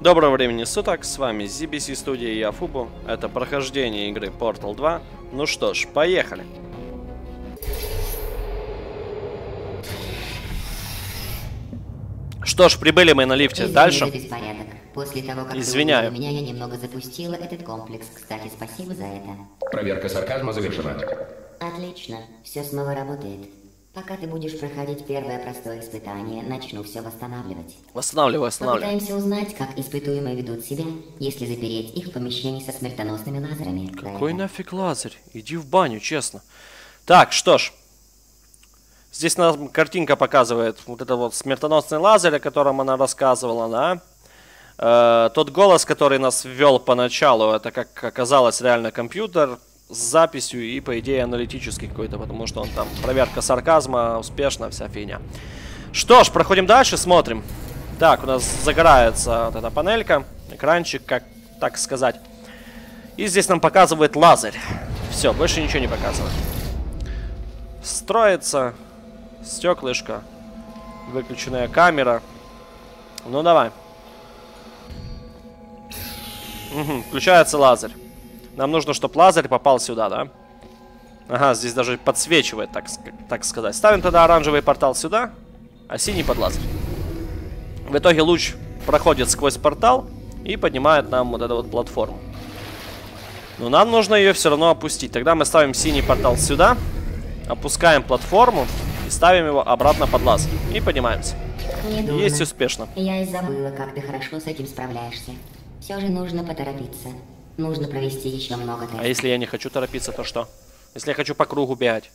Доброго времени суток, с вами ZBC студия и Яфубу. Это прохождение игры Portal 2. Ну что ж, поехали. Что ж, прибыли мы на лифте. Извини Дальше. После того, как Извиняю. меня, я немного запустила этот комплекс. Кстати, спасибо за это. Проверка сарказма завершена. Отлично, все снова работает. Пока ты будешь проходить первое простое испытание, начну все восстанавливать. Восстанавливаю, восстанавливаю. Попытаемся узнать, как испытуемые ведут себя, если запереть их в помещении со смертоносными лазерами. Какой Да, нафиг лазарь? Иди в баню, честно. Так, что ж. Здесь нам картинка показывает вот это вот смертоносный лазер, о котором она рассказывала, да? Э, тот голос, который нас ввел поначалу, это, как оказалось, реально компьютер с записью и, по идее, аналитический какой-то, потому что он там проверка сарказма, успешно, вся фигня. Что ж, проходим дальше, смотрим. Так, у нас загорается вот эта панелька, экранчик, как так сказать. И здесь нам показывает лазерь. Все, больше ничего не показывает. Строится стеклышко, выключенная камера. Ну давай. Мгм, включается лазерь. Нам нужно, чтобы лазерь попал сюда, да? Ага, здесь даже подсвечивает, так, так сказать. Ставим тогда оранжевый портал сюда, а синий под лазерь. В итоге луч проходит сквозь портал и поднимает нам вот эту вот платформу. Но нам нужно ее все равно опустить. Тогда мы ставим синий портал сюда, опускаем платформу и ставим его обратно под лазер. И поднимаемся. Не дурно. Есть успешно. Я и забыла, как ты хорошо с этим справляешься. Все же нужно поторопиться. Нужно провести еще много А тестов. если я не хочу торопиться, то что? Если я хочу по кругу бегать?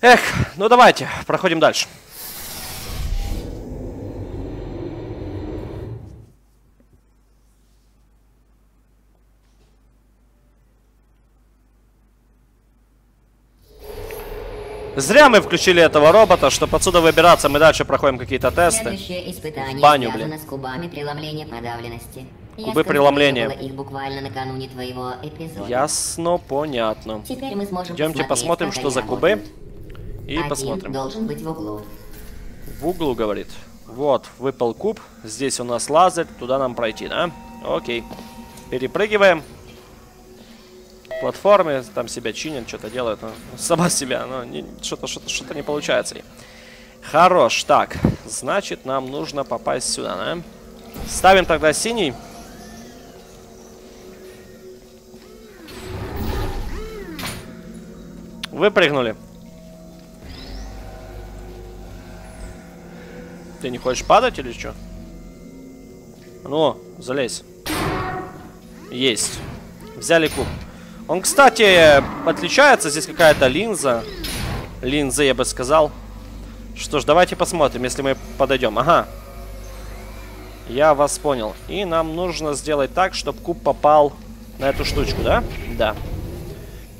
Эх, ну давайте, проходим дальше. Зря мы включили этого робота, чтобы отсюда выбираться, мы дальше проходим какие-то тесты. Следующее испытание баню, связано блин. с кубами преломления подавленности. Кубы преломления. сконструировала их буквально накануне твоего эпизода. Ясно, понятно. Теперь мы сможем Идемте посмотрим, что за кубы. И Один посмотрим. должен быть в углу. В углу, говорит. Вот, выпал куб. Здесь у нас лазерь. Туда нам пройти, да? Окей. Перепрыгиваем. Платформе. Там себя чинят, что-то делают. ну, сама себя. Но что-то что-то что-то не получается. Хорош. Так, значит, нам нужно попасть сюда, да? Ставим тогда синий. Выпрыгнули. Ты не хочешь падать или что? Ну, залезь. Есть. Взяли куб. Он, кстати, отличается. Здесь какая-то линза. Линза, я бы сказал. Что ж, давайте посмотрим, если мы подойдем. Ага. Я вас понял. И нам нужно сделать так, чтобы куб попал на эту штучку, да? Да.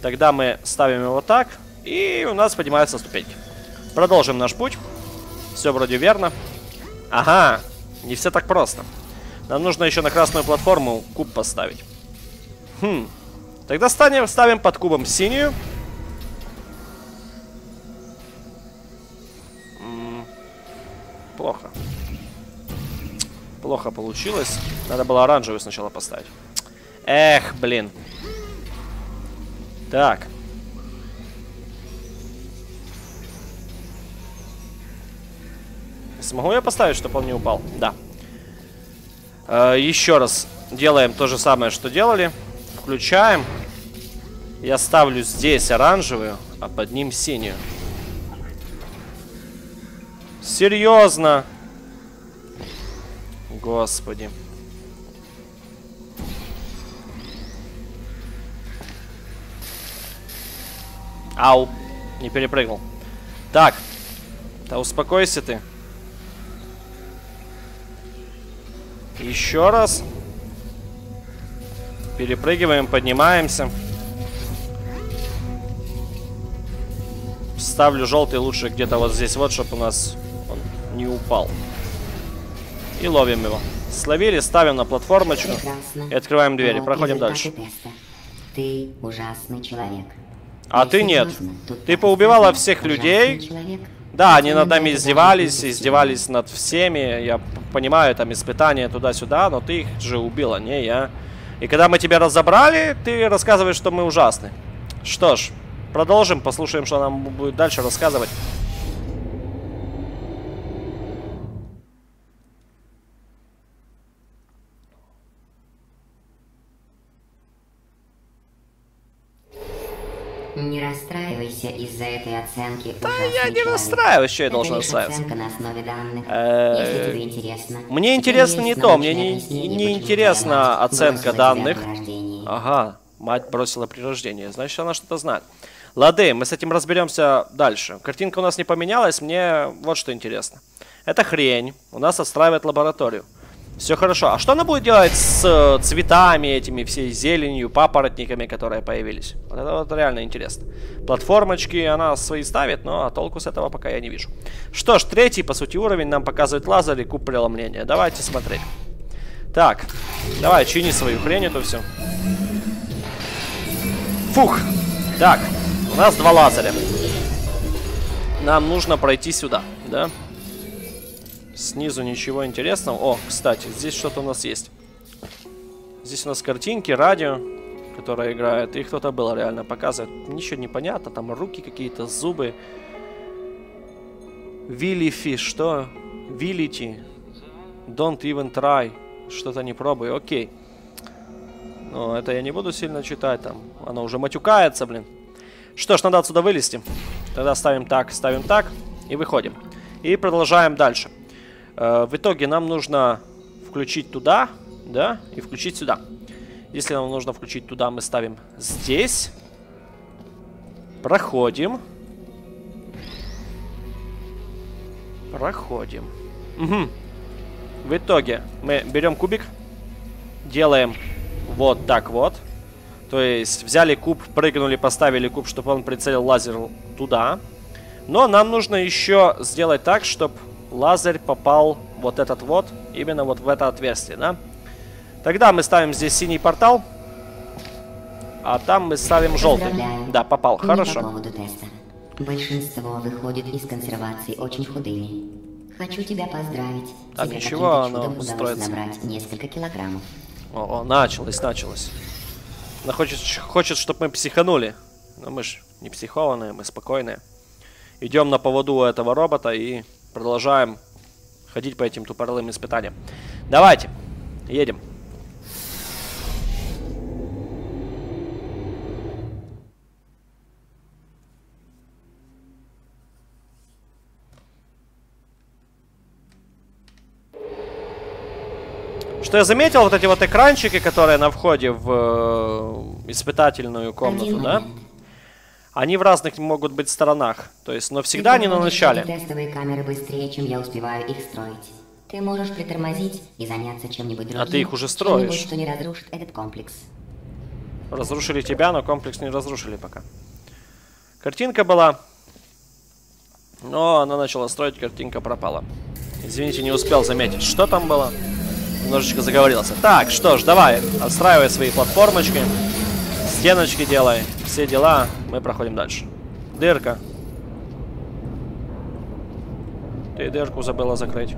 Тогда мы ставим его так. И у нас поднимаются ступеньки. Продолжим наш путь. Все вроде верно. Ага, не все так просто. Нам нужно еще на красную платформу куб поставить. Хм. Тогда станем, ставим под кубом синюю. Плохо. Плохо получилось. Надо было оранжевую сначала поставить. Эх, блин. Так. Смогу я поставить, чтобы он не упал? Да. Э, еще раз делаем то же самое, что делали. Включаем. Я ставлю здесь оранжевую, а под ним синюю. Серьезно? Господи. Ау. Не перепрыгнул. Так. Да успокойся ты. Еще раз. Перепрыгиваем, поднимаемся. Ставлю желтый лучше где-то вот здесь вот, чтобы у нас он не упал. И ловим его. Словили, ставим на платформочку. Прекрасно. И открываем двери. Вот Проходим дальше. теста. Ты ужасный человек. А ты нет. Ты поубивала всех людей. Да, они над нами издевались, издевались над всеми. Я понимаю, там испытания туда-сюда, но ты их же убила, не я. И когда мы тебя разобрали, ты рассказываешь, что мы ужасны. Что ж, продолжим, послушаем, что нам будет дальше рассказывать. Не расстраивайся из-за этой оценки. Да я не расстраиваюсь, что я должен расстраиваться. оценка на основе данных. Э, Если тебе интересно. Мне интересно не то, мне не- не интересна оценка данных. Ага, мать бросила при рождении. Значит, она что-то знает. Лады, мы с этим разберемся дальше. Картинка у нас не поменялась, мне вот что интересно. Это хрень у нас отстраивает лабораторию. Все хорошо. А что она будет делать с э, цветами этими, всей зеленью, папоротниками, которые появились? Вот это вот реально интересно. Платформочки она свои ставит, но толку с этого пока я не вижу. Что ж, третий, по сути, уровень нам показывает лазер и куб преломления. Давайте смотреть. Так, давай, чини свою хрень эту все. Фух. Так, у нас два лазаря. Нам нужно пройти сюда, да? Снизу ничего интересного. О, кстати, здесь что-то у нас есть. Здесь у нас картинки, радио, которое играет. И кто-то был реально показывает. Ничего не понятно. Там руки какие-то, зубы. Виллифи, что? Виллити. Don't even try. Что-то не пробуй. Окей. Но это я не буду сильно читать там. Оно уже матюкается, блин. Что ж, надо отсюда вылезти. Тогда ставим так, ставим так и выходим. И продолжаем дальше. Э, в итоге нам нужно включить туда, да, и включить сюда. Если нам нужно включить туда, мы ставим здесь. Проходим. Проходим. Угу. В итоге мы берем кубик, делаем вот так вот. То есть взяли куб, прыгнули, поставили куб, чтобы он прицелил лазер туда. Но нам нужно еще сделать так, чтобы лазер попал вот этот вот, именно вот в это отверстие, да? Тогда мы ставим здесь синий портал, а там мы ставим желтый. Да, попал, Не хорошо. по поводу теста. Большинство выходит из консервации очень худыми. Хочу тебя поздравить. Там Тебе ничего, оно устроится. набрать несколько килограммов. О, о, началось, началось. Она хочет, хочет чтобы мы психанули. Но мы же не психованные, мы спокойные. Идем на поводу у этого робота и продолжаем ходить по этим тупорылым испытаниям. Давайте, едем. Что я заметил, вот эти вот экранчики, которые на входе в э, испытательную комнату, Один да? момент. Они в разных могут быть сторонах. То есть, но всегда они на начале. тестовые камеры быстрее, чем я успеваю их строить. Ты можешь притормозить и заняться чем-нибудь другим. А ты их уже строишь. что не разрушит этот комплекс. Разрушили тебя, но комплекс не разрушили пока. Картинка была. Но она начала строить, картинка пропала. Извините, не успел заметить, что там было. Немножечко заговорился. Так, что ж, давай, отстраивай свои платформочки. Стеночки делай. Все дела. Мы проходим дальше. Дырка. Ты дырку забыла закрыть.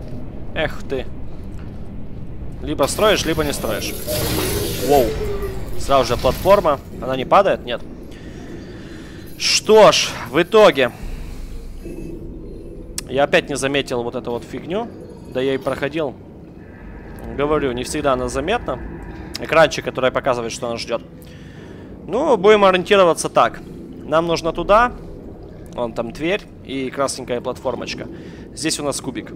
Эх ты. Либо строишь, либо не строишь. Воу. Сразу же платформа. Она не падает? Нет. Что ж, в итоге... Я опять не заметил вот эту вот фигню. Да я и проходил. Говорю, не всегда она заметна. Экранчик, который показывает, что нас ждет. Ну, будем ориентироваться так. Нам нужно туда. Вон там дверь и красненькая платформочка. Здесь у нас кубик.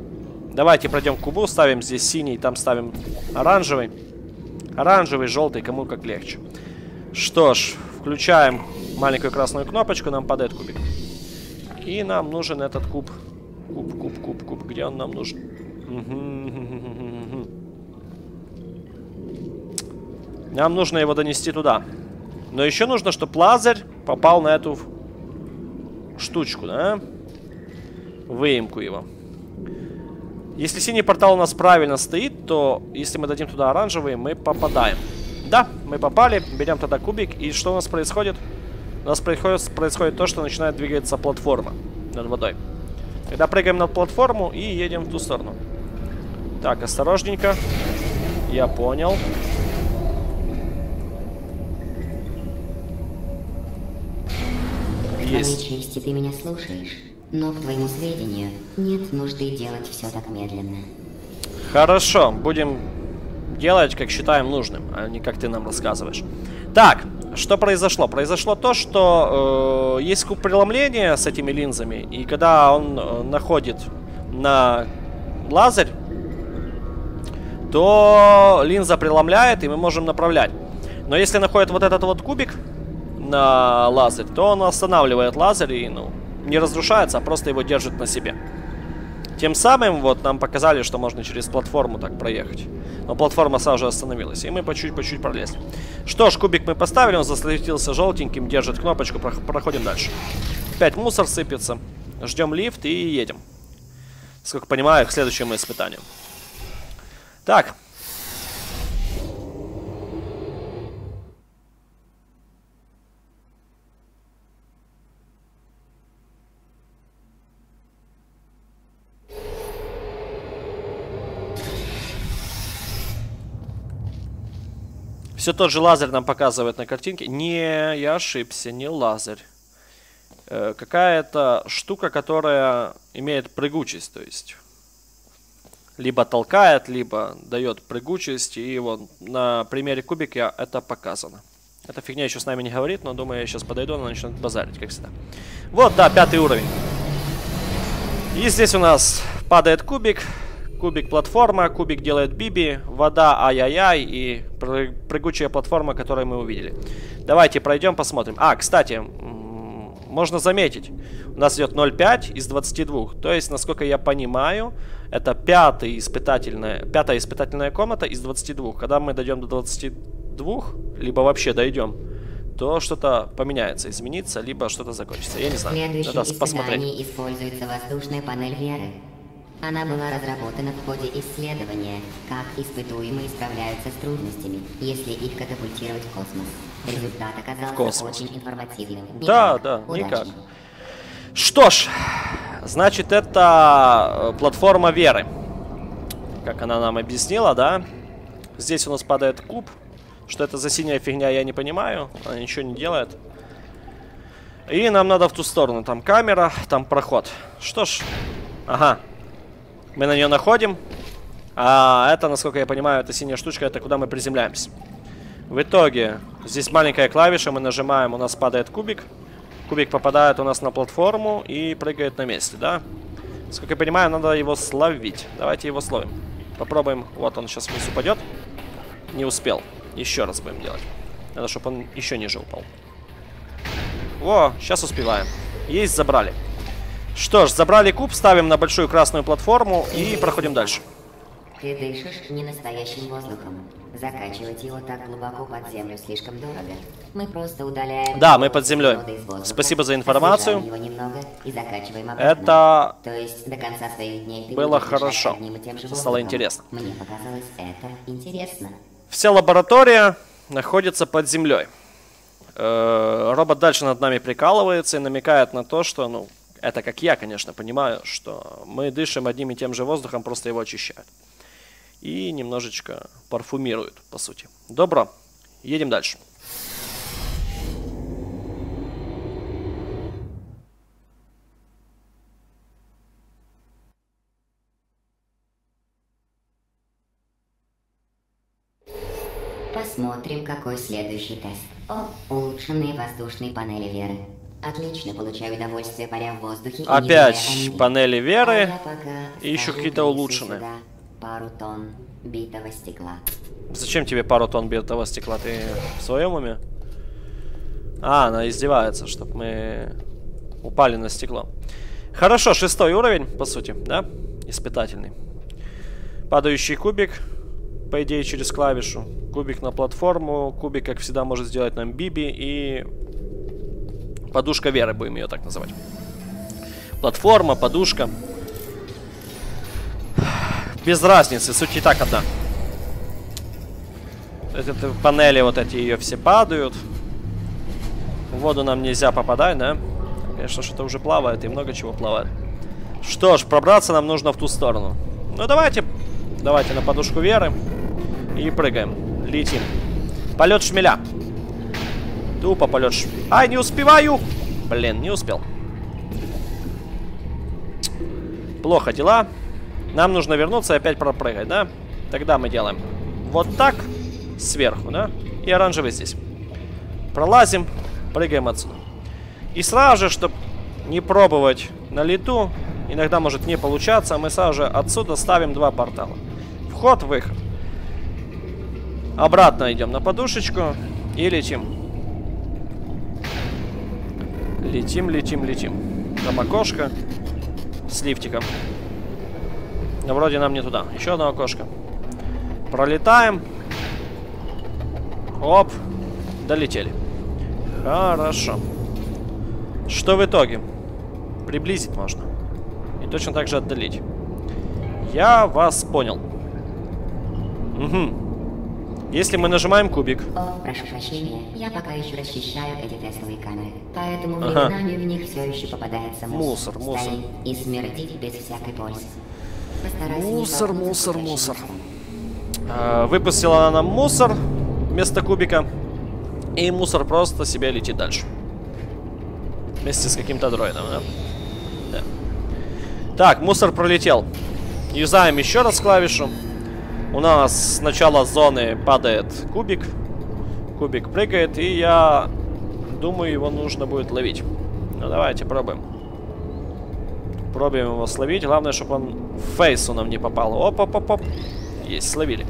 Давайте пройдем к кубу, ставим здесь синий, там ставим оранжевый. Оранжевый, желтый, кому как легче. Что ж, включаем маленькую красную кнопочку, нам падает кубик. И нам нужен этот куб. Куб, куб, куб, куб. Где он нам нужен? Нам нужно его донести туда. Но еще нужно, чтобы лазер попал на эту штучку, да? Выемку его. Если синий портал у нас правильно стоит, то если мы дадим туда оранжевый, мы попадаем. Да, мы попали, берем тогда кубик, и что у нас происходит? У нас происходит, происходит то, что начинает двигаться платформа над водой. Тогда прыгаем на платформу и едем в ту сторону. Так, осторожненько. Я понял. Есть. Чести ты меня слушаешь, но, к твоему сведению, нет нужды делать все так медленно. Хорошо, будем делать, как считаем нужным, а не как ты нам рассказываешь. Так, что произошло? Произошло то, что э, есть куб преломления с этими линзами, и когда он э, находит на лазерь, то линза преломляет, и мы можем направлять. Но если находит вот этот вот кубик на лазерь, то он останавливает лазерь и, ну, не разрушается, а просто его держит на себе. Тем самым вот нам показали, что можно через платформу так проехать. Но платформа сразу же остановилась, и мы по чуть-по чуть пролезли. Что ж, кубик мы поставили, он засветился желтеньким, держит кнопочку, проходим дальше. Опять мусор сыпется. Ждем лифт и едем. Сколько понимаю, к следующему испытанию. Так, Все тот же лазер нам показывает на картинке. Не, я ошибся, не лазер. Э, Какая-то штука, которая имеет прыгучесть, то есть либо толкает, либо дает прыгучесть. И вот на примере кубика это показано. Эта фигня еще с нами не говорит, но думаю, я сейчас подойду, она начнет базарить, как всегда. Вот, да, пятый уровень. И здесь у нас падает кубик. Кубик платформа, кубик делает Биби, вода ай-яй-яй и прыгучая платформа, которую мы увидели. Давайте пройдем, посмотрим. А, кстати, можно заметить, у нас идет 0,5 из 22. То есть, насколько я понимаю, это пятый испытательная, пятая испытательная комната из 22. Когда мы дойдем до 22, либо вообще дойдем, то что-то поменяется, изменится, либо что-то закончится. Я не знаю. Надо посмотреть. используется воздушная панель Веры. Она была разработана в ходе исследования, как испытуемые справляются с трудностями, если их катапультировать в космос. Результат оказался космос. очень информативным. Да, никак. да, Удачи. никак. Что ж, значит, это э, платформа веры. Как она нам объяснила, да? Здесь у нас падает куб. Что это за синяя фигня, я не понимаю. Она ничего не делает. И нам надо в ту сторону. Там камера, там проход. Что ж, ага, мы на нее находим. А это, насколько я понимаю, эта синяя штучка, это куда мы приземляемся. В итоге, здесь маленькая клавиша, мы нажимаем, у нас падает кубик. Кубик попадает у нас на платформу и прыгает на месте, да? Насколько я понимаю, надо его словить. Давайте его словим. Попробуем. Вот он сейчас вниз упадет. Не успел. Еще раз будем делать. Надо, чтобы он еще ниже упал. О, сейчас успеваем. Есть, забрали. Что ж, забрали куб, ставим на большую красную платформу и проходим дальше. Ты дышишь не настоящим воздухом. Закачивать его так глубоко под землю слишком дорого. Мы просто удаляем... Да, мы под землей. Спасибо за информацию. Это... То есть до конца своих дней ты было хорошо. Стало интересно. Мне показалось это интересно. Вся лаборатория находится под землей. -э робот дальше над нами прикалывается и намекает на то, что, ну, это как я, конечно, понимаю, что мы дышим одним и тем же воздухом, просто его очищают. И немножечко парфумируют, по сути. Добро, едем дальше. Посмотрим, какой следующий тест. О, улучшенные воздушные панели Веры. Отлично, получаю удовольствие, паря в воздухе. Опять панели веры. А и еще какие-то улучшенные. Пару тонн битого стекла. Зачем тебе пару тонн битого стекла? Ты в своем уме? А, она издевается, чтобы мы упали на стекло. Хорошо, шестой уровень, по сути, да? Испытательный. Падающий кубик, по идее, через клавишу. Кубик на платформу. Кубик, как всегда, может сделать нам Биби. И Подушка веры, будем ее так называть. Платформа, подушка. Без разницы, суть и так одна. Это панели вот эти ее все падают. В воду нам нельзя попадать, да? Конечно, что-то уже плавает и много чего плавает. Что ж, пробраться нам нужно в ту сторону. Ну, давайте, давайте на подушку веры. И прыгаем. Летим. Полет шмеля. Тупо полет. Ай, не успеваю! Блин, не успел. Плохо дела. Нам нужно вернуться и опять пропрыгать, да? Тогда мы делаем вот так, сверху, да? И оранжевый здесь. Пролазим, прыгаем отсюда. И сразу же, чтобы не пробовать на лету, иногда может не получаться, мы сразу же отсюда ставим два портала. Вход-выход. Обратно идем на подушечку и летим. Летим, летим, летим. Там окошко с лифтиком. Но вроде нам не туда. Еще одно окошко. Пролетаем. Оп. Долетели. Хорошо. Что в итоге? Приблизить можно. И точно так же отдалить. Я вас понял. Угу. Если мы нажимаем кубик. О, прошу прощения, я пока еще расчищаю эти тестовые камеры. Поэтому Ага. временами в них все еще попадается Мусор, мусор. мусор. Стоит и смердит без всякой пользы. Постарайся не Мусор, мусор, мусор. А, Выпустила она нам мусор вместо кубика. И мусор просто себе летит дальше. Вместе с каким-то дроидом, да? Да. Так, мусор пролетел. Юзаем еще раз клавишу. У нас с начала зоны падает кубик. Кубик прыгает, и я думаю, его нужно будет ловить. Ну, давайте пробуем. Пробуем его словить. Главное, чтобы он в фейсу нам не попал. Оп-оп-оп-оп. Есть, словили.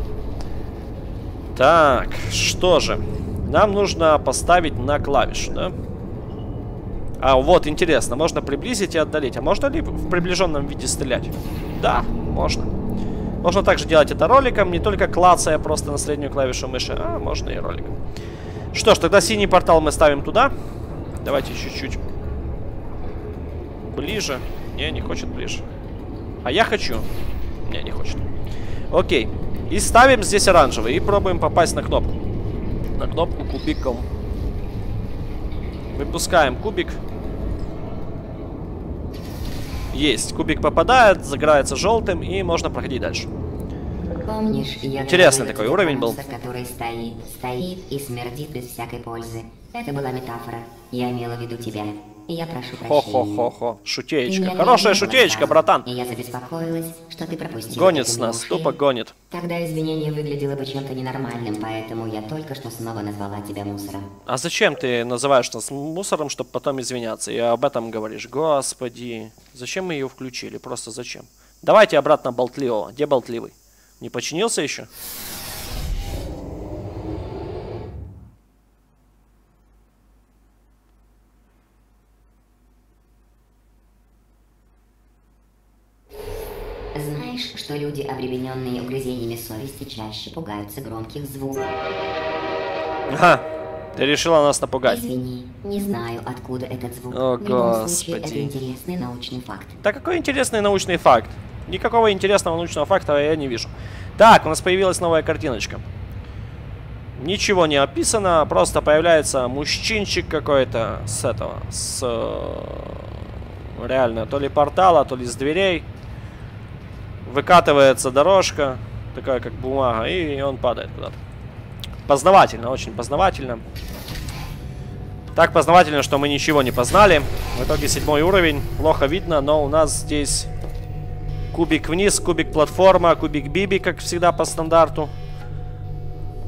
Так, что же? Нам нужно поставить на клавишу, да? А, вот, интересно, можно приблизить и отдалить. А можно ли в приближенном виде стрелять? Да, можно. Можно также делать это роликом, не только клацая просто на среднюю клавишу мыши, а можно и роликом. Что ж, тогда синий портал мы ставим туда. Давайте чуть-чуть ближе. Не, не хочет ближе. А я хочу. Не, не хочет. Окей. И ставим здесь оранжевый. И пробуем попасть на кнопку. На кнопку кубиком. Выпускаем кубик. Есть. Кубик попадает, загорается желтым, и можно проходить дальше. Помнишь, я Интересный такой уровень был. который стоит, стоит и смердит без всякой пользы. Это была метафора. Я имела в виду тебя. И я прошу прощения. Хо-хо-хо-хо. Шутеечка. Хорошая шутеечка, братан. И я забеспокоилась, что ты пропустил. Гонит с нас, тупо гонит. Тогда извинение выглядело бы чем-то ненормальным, поэтому я только что снова назвала тебя мусором. А зачем ты называешь нас мусором, чтобы потом извиняться? И об этом говоришь. Господи. Зачем мы ее включили? Просто зачем? Давайте обратно болтливого. Где болтливый? Не починился еще? Что люди, обремененные угрызениями совести, чаще пугаются громких звуков? Ага. Ты решила нас напугать. Извини, не знаю, откуда этот звук. О, В любом случае, Господи. это интересный научный факт. Да какой интересный научный факт. Никакого интересного научного факта я не вижу. Так, у нас появилась новая картиночка. Ничего не описано, просто появляется мужчинчик какой-то с этого, с э, реально то ли портала, то ли с дверей. Выкатывается дорожка, такая как бумага, и он падает куда-то. Познавательно, очень познавательно. Так познавательно, что мы ничего не познали. В итоге седьмой уровень. Плохо видно, но у нас здесь кубик вниз, кубик платформа, кубик биби, как всегда по стандарту.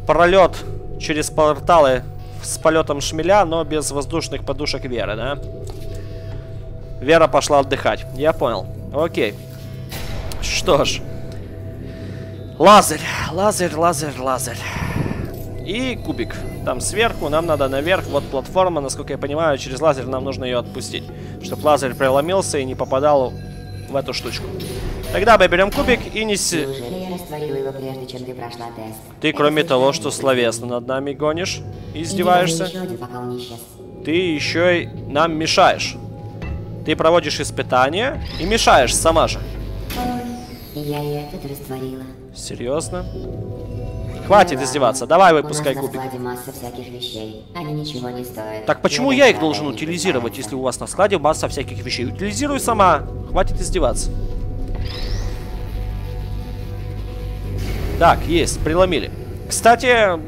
Пролет через порталы с полетом шмеля, но без воздушных подушек Веры, да? Вера пошла отдыхать. Я понял. Окей. Что ж. Лазарь, лазарь, лазарь, лазарь. И кубик. Там сверху нам надо наверх. Вот платформа, насколько я понимаю, через лазер нам нужно ее отпустить. Чтобы лазер преломился и не попадал в эту штучку. Тогда мы берем кубик и не... с- Неужели я растворила его прежде, чем ты прошла тест? Ты, Это кроме того, что словесно над нами гонишь, И издеваешься, еще один, ты еще и нам мешаешь. Ты проводишь испытания и мешаешь сама же. Я и этот растворила. Серьезно? Хватит Ну издеваться. Давай У выпускай нас на кубик. складе масса всяких вещей. Они ничего не стоят. Так почему И я их должен утилизировать, если у вас на складе масса всяких вещей? Утилизируй сама. Хватит издеваться. Так, есть, преломили. Кстати,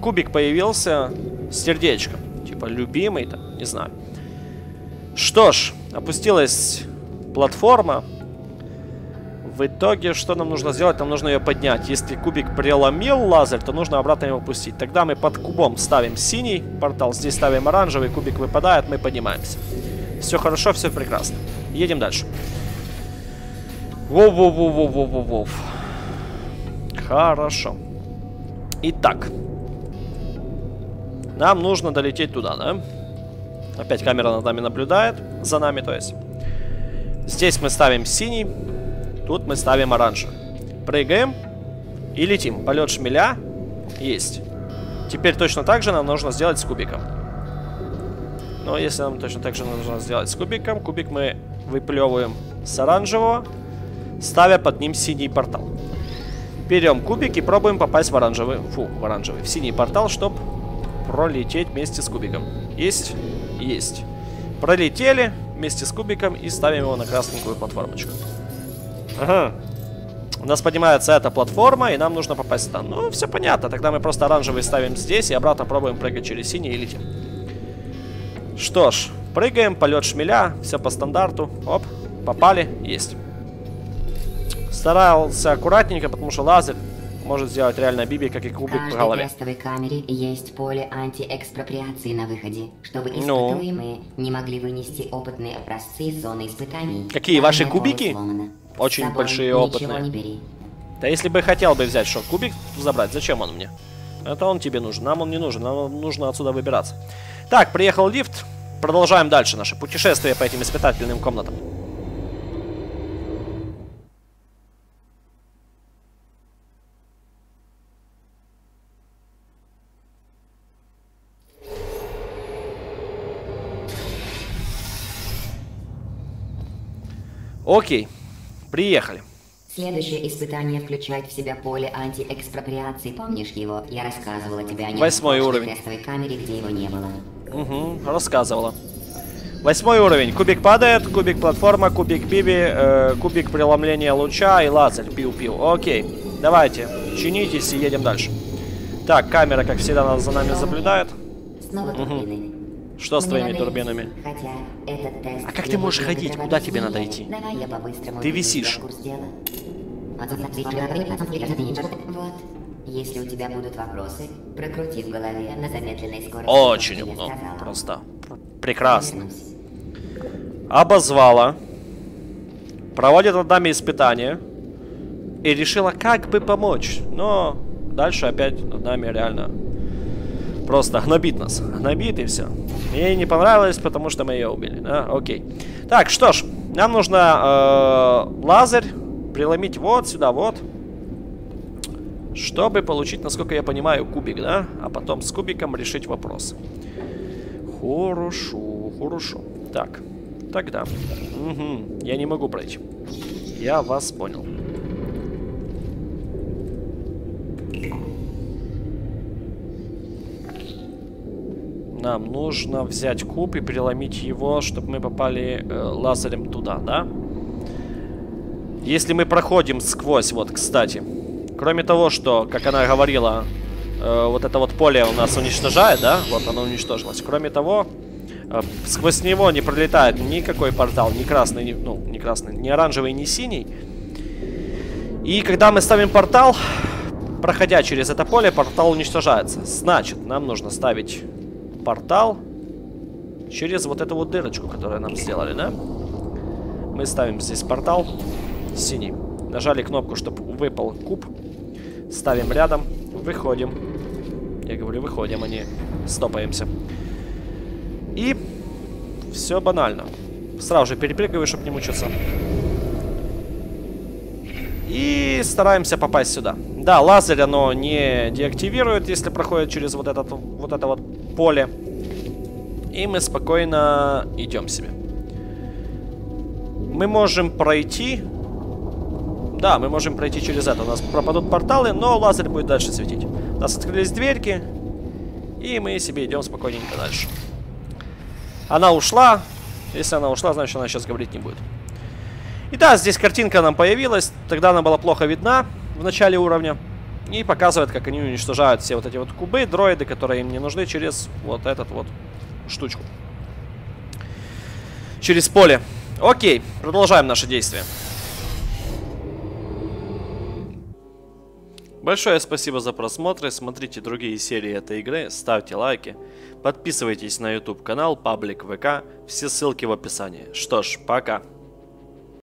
кубик появился с сердечком. Типа любимый-то, не знаю. Что ж, опустилась платформа. В итоге, что нам нужно сделать? Нам нужно ее поднять. Если кубик преломил лазер, то нужно обратно его опустить. Тогда мы под кубом ставим синий портал, здесь ставим оранжевый, кубик выпадает, мы поднимаемся. Все хорошо, все прекрасно. Едем дальше. Воу-воу-воу-воу-воу-воу. Хорошо. Итак. Нам нужно долететь туда, да? Опять камера над нами наблюдает. За нами, то есть. Здесь мы ставим синий. Тут мы ставим оранжевый. Прыгаем. И летим. Полет шмеля. Есть. Теперь точно так же нам нужно сделать с кубиком. Но если нам точно так же нужно сделать с кубиком, кубик мы выплевываем с оранжевого, ставя под ним синий портал. Берем кубик и пробуем попасть в оранжевый, фу, в оранжевый, в синий портал, чтобы пролететь вместе с кубиком. Есть? Есть. Пролетели вместе с кубиком и ставим его на красненькую платформочку. Ага. У нас поднимается эта платформа, и нам нужно попасть там. Ну, все понятно. Тогда мы просто оранжевый ставим здесь и обратно пробуем прыгать через синий и летим. Что ж, прыгаем, полет шмеля, все по стандарту. Оп, попали, есть. Старался аккуратненько, потому что лазер может сделать реально Биби, как и В кубик в голове. тестовой камере есть поле антиэкспроприации на выходе, чтобы Ну? испытуемые не могли вынести опытные образцы зоны испытаний. Какие, Там ваши кубики? сломано. Очень большие, ничего опытные. не бери. Да если бы хотел бы взять, что, кубик забрать, зачем он мне? Это он тебе нужен, нам он не нужен, нам нужно отсюда выбираться. Так, приехал лифт, продолжаем дальше наше путешествие по этим испытательным комнатам. Окей, приехали. Следующее испытание включает в себя поле антиэкспроприации. Помнишь его? Я рассказывала тебе о нем Восьмой уровень. тестовой камере, где его не было. Угу, рассказывала. Восьмой уровень. Кубик падает, кубик платформа, кубик биби, э, кубик преломления луча и лазер. Пиу-пиу. Окей, давайте, чинитесь и едем дальше. Так, камера, как всегда, нас за нами заблюдает. Снова турбины. Что с твоими турбинами? А как ты можешь ходить? Куда тебе надо идти? Ты висишь. Очень умно. Просто прекрасно. Обозвала. Проводит над нами испытание. И решила как бы помочь. Но дальше опять над нами реально просто гнобит нас. Гнобит и все. Ей не понравилось, потому что мы ее убили. Да? Окей. Так, что ж. Нам нужно э, лазер преломить вот сюда, вот. Чтобы получить, насколько я понимаю, кубик, да? А потом с кубиком решить вопрос. Хорошо, хорошо. Так, тогда. Мгм, я не могу пройти. Я вас понял. Нам нужно взять куб и переломить его, чтобы мы попали э, лазерем туда, да? Если мы проходим сквозь, вот, кстати. Кроме того, что, как она говорила, э, вот это вот поле у нас уничтожает, да? Вот оно уничтожилось. Кроме того, э, сквозь него не пролетает никакой портал, ни красный, ни, ну, не красный, ни оранжевый, ни синий. И когда мы ставим портал, проходя через это поле, портал уничтожается. Значит, нам нужно ставить портал через вот эту вот дырочку, которую нам сделали, да? Мы ставим здесь портал синий. Нажали кнопку, чтобы выпал куб. Ставим рядом. Выходим. Я говорю, выходим, а не стопаемся. И все банально. Сразу же перепрыгиваю, чтобы не мучиться. И стараемся попасть сюда. Да, лазер оно не деактивирует, если проходит через вот, этот, вот это вот поле. И мы спокойно идем себе. Мы можем пройти Да, мы можем пройти через это. У нас пропадут порталы, но лазер будет дальше светить. У нас открылись дверьки. И мы себе идем спокойненько дальше. Она ушла. Если она ушла, значит она сейчас говорить не будет. И да, здесь картинка нам появилась. Тогда она была плохо видна в начале уровня. И показывает, как они уничтожают все вот эти вот кубы, дроиды, которые им не нужны через вот этот вот штучку. Через поле. Окей, продолжаем наши действия. Большое спасибо за просмотр, смотрите другие серии этой игры, ставьте лайки, подписывайтесь на YouTube канал, паблик ВК, все ссылки в описании. Что ж, пока.